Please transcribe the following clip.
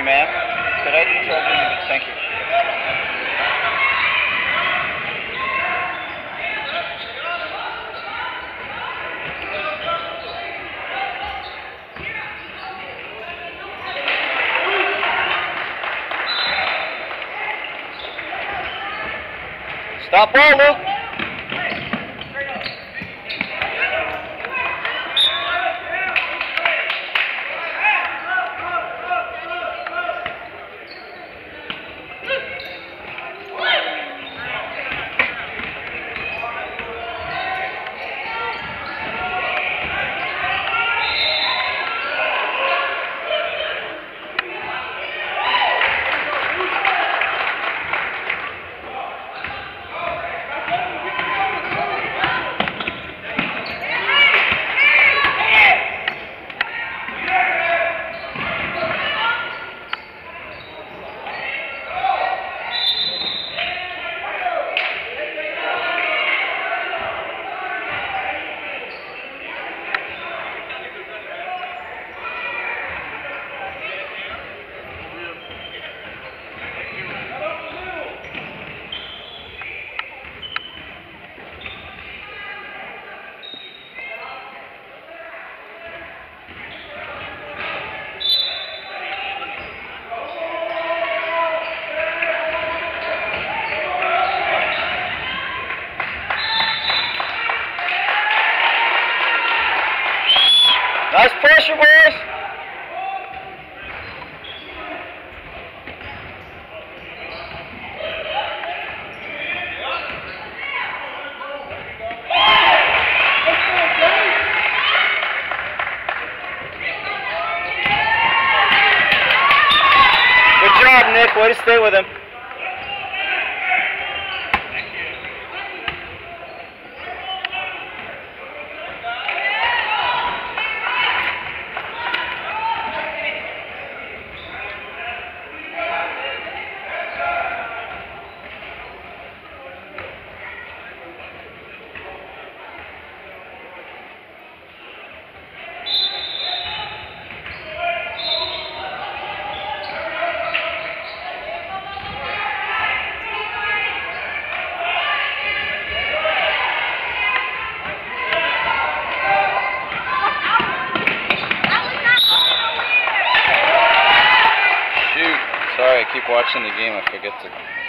me, ma'am. Could I? Thank you. Stop ball, Luke. Nice pressure, boys. Good job, Nick. Way to stay with him. I keep watching the game. I forget to